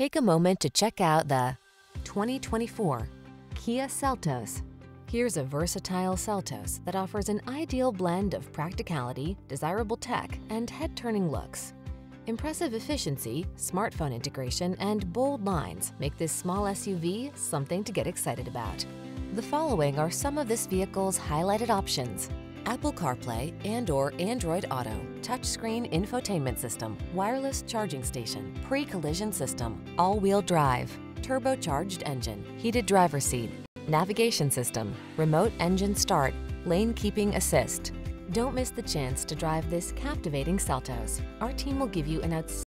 Take a moment to check out the 2024 Kia Seltos. Here's a versatile Seltos that offers an ideal blend of practicality, desirable tech, and head-turning looks. Impressive efficiency, smartphone integration, and bold lines make this small SUV something to get excited about. The following are some of this vehicle's highlighted options. Apple CarPlay and or Android Auto, touchscreen infotainment system, wireless charging station, pre-collision system, all-wheel drive, turbocharged engine, heated driver seat, navigation system, remote engine start, lane keeping assist. Don't miss the chance to drive this captivating Seltos. Our team will give you an outstanding